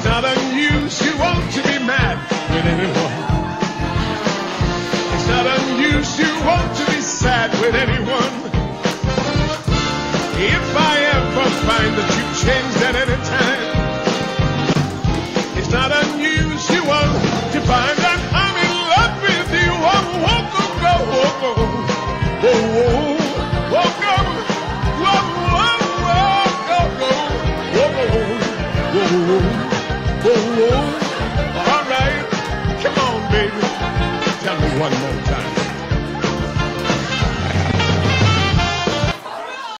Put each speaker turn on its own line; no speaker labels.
It's not unused you want to be mad with anyone. It's not unused you want to be sad with anyone. If I ever find that you changed at any time, it's not unused you want to find that I'm in love with you. Oh, walk oh, go, oh, oh, go, oh, oh, go, oh, Whoa, whoa. All right. Come on, baby. Tell me one more time.